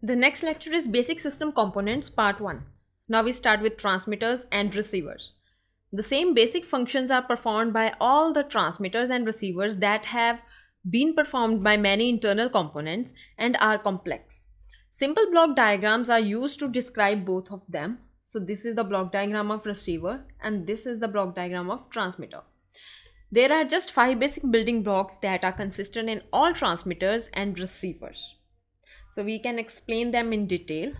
The next lecture is Basic System Components Part 1. Now we start with transmitters and receivers. The same basic functions are performed by all the transmitters and receivers that have been performed by many internal components and are complex. Simple block diagrams are used to describe both of them. So this is the block diagram of receiver and this is the block diagram of transmitter. There are just five basic building blocks that are consistent in all transmitters and receivers. So we can explain them in detail.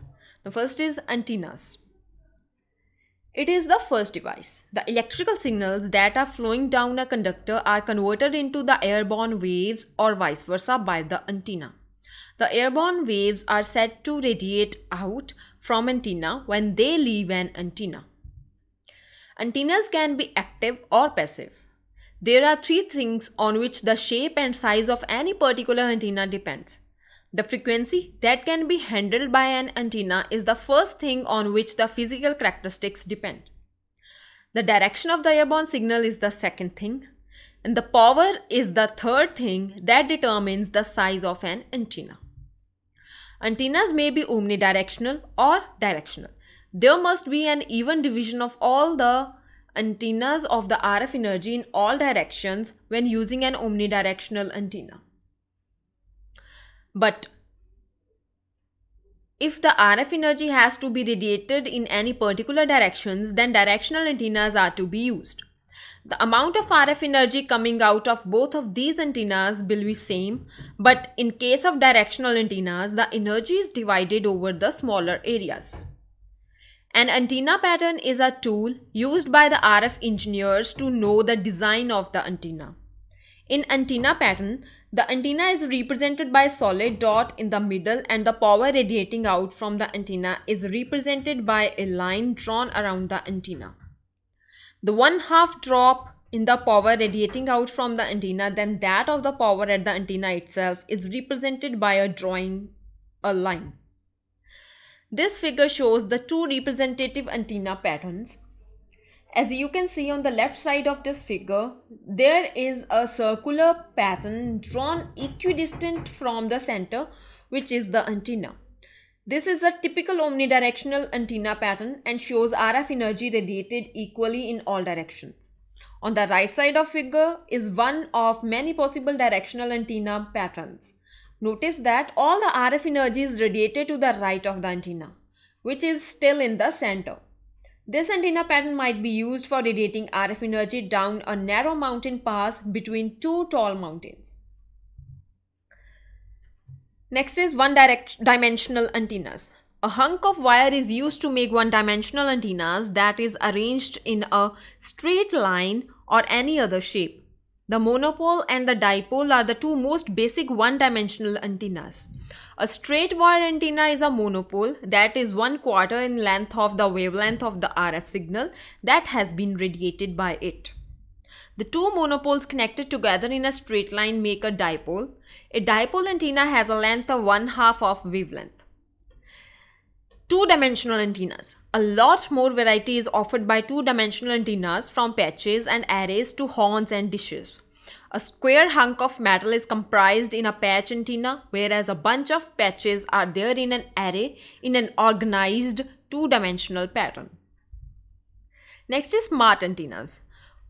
The first is antennas. It is the first device. The electrical signals that are flowing down a conductor are converted into the airborne waves or vice versa by the antenna. The airborne waves are said to radiate out from antenna when they leave an antenna. Antennas can be active or passive. There are three things on which the shape and size of any particular antenna depends. The frequency that can be handled by an antenna is the first thing on which the physical characteristics depend. The direction of the airborne signal is the second thing, and the power is the third thing that determines the size of an antenna. Antennas may be omnidirectional or directional. There must be an even division of all the antennas of the RF energy in all directions when using an omnidirectional antenna. But if the RF energy has to be radiated in any particular directions, then directional antennas are to be used. The amount of RF energy coming out of both of these antennas will be same, but in case of directional antennas, the energy is divided over the smaller areas. An antenna pattern is a tool used by the RF engineers to know the design of the antenna. In antenna pattern, the antenna is represented by a solid dot in the middle and the power radiating out from the antenna is represented by a line drawn around the antenna. The one half drop in the power radiating out from the antenna then that of the power at the antenna itself is represented by a drawing a line. This figure shows the two representative antenna patterns as you can see on the left side of this figure, there is a circular pattern drawn equidistant from the center, which is the antenna. This is a typical omnidirectional antenna pattern and shows RF energy radiated equally in all directions. On the right side of figure is one of many possible directional antenna patterns. Notice that all the RF energy is radiated to the right of the antenna, which is still in the center. This antenna pattern might be used for radiating RF energy down a narrow mountain pass between two tall mountains. Next is one dimensional antennas. A hunk of wire is used to make one-dimensional antennas that is arranged in a straight line or any other shape. The monopole and the dipole are the two most basic one-dimensional antennas. A straight wire antenna is a monopole that is one quarter in length of the wavelength of the RF signal that has been radiated by it. The two monopoles connected together in a straight line make a dipole. A dipole antenna has a length of one half of wavelength. Two-dimensional antennas. A lot more variety is offered by two-dimensional antennas from patches and arrays to horns and dishes. A square hunk of metal is comprised in a patch antenna, whereas a bunch of patches are there in an array in an organized two-dimensional pattern. Next is smart antennas.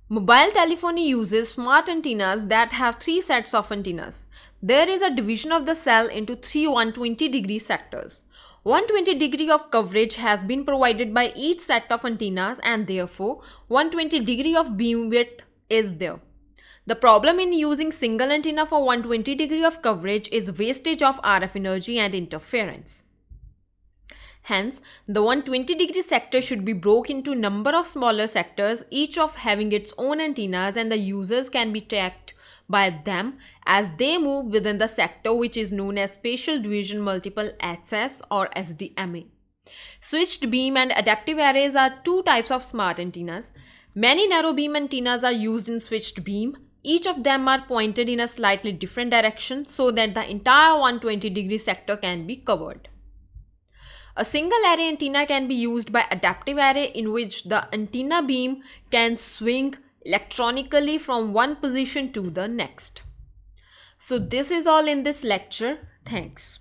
Mobile telephony uses smart antennas that have three sets of antennas. There is a division of the cell into three 120 degree sectors. 120 degree of coverage has been provided by each set of antennas and therefore 120 degree of beam width is there. The problem in using single antenna for 120 degree of coverage is wastage of RF energy and interference. Hence, the 120 degree sector should be broke into number of smaller sectors, each of having its own antennas and the users can be tracked by them as they move within the sector which is known as spatial division multiple access or SDMA. Switched beam and adaptive arrays are two types of smart antennas. Many narrow beam antennas are used in switched beam each of them are pointed in a slightly different direction so that the entire 120 degree sector can be covered. A single array antenna can be used by adaptive array in which the antenna beam can swing electronically from one position to the next. So this is all in this lecture. Thanks.